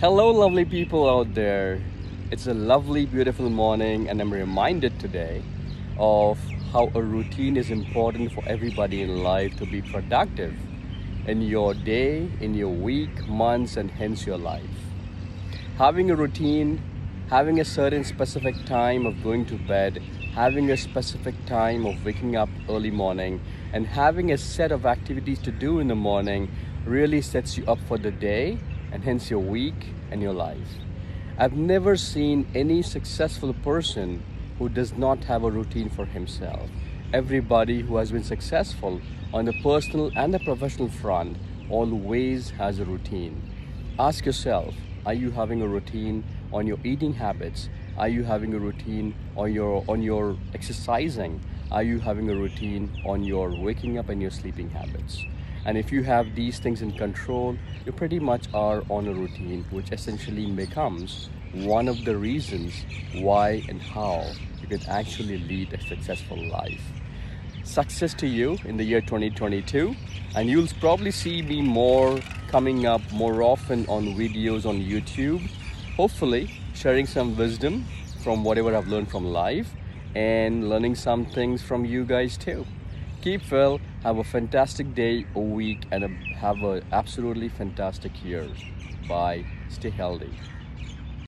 Hello, lovely people out there. It's a lovely, beautiful morning, and I'm reminded today of how a routine is important for everybody in life to be productive in your day, in your week, months, and hence your life. Having a routine, having a certain specific time of going to bed, having a specific time of waking up early morning, and having a set of activities to do in the morning really sets you up for the day and hence your week and your life. I've never seen any successful person who does not have a routine for himself. Everybody who has been successful on the personal and the professional front always has a routine. Ask yourself, are you having a routine on your eating habits? Are you having a routine on your on your exercising? Are you having a routine on your waking up and your sleeping habits? And if you have these things in control, you pretty much are on a routine, which essentially becomes one of the reasons why and how you can actually lead a successful life. Success to you in the year 2022, and you'll probably see me more coming up more often on videos on YouTube. Hopefully, sharing some wisdom from whatever I've learned from life and learning some things from you guys too keep well have a fantastic day a week and have an absolutely fantastic year. Bye. Stay healthy